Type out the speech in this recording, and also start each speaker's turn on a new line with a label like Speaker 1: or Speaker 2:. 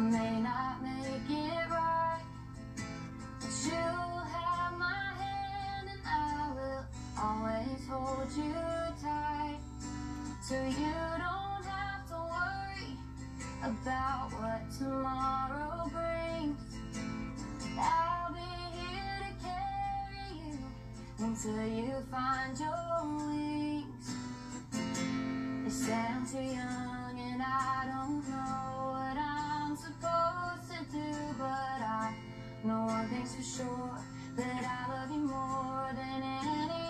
Speaker 1: may not make it right, but you'll have my hand and I will always hold you tight. So you don't have to worry about what tomorrow brings. I'll be here to carry you until you find your wings. Thing's for sure that I love you more than anything